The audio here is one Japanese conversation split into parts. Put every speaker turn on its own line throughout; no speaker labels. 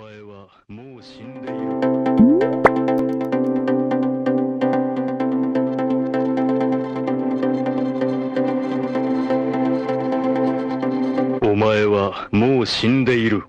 前はもう死んでいる。お前はもう死んでいる。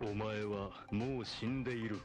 お前はもう死んでいる。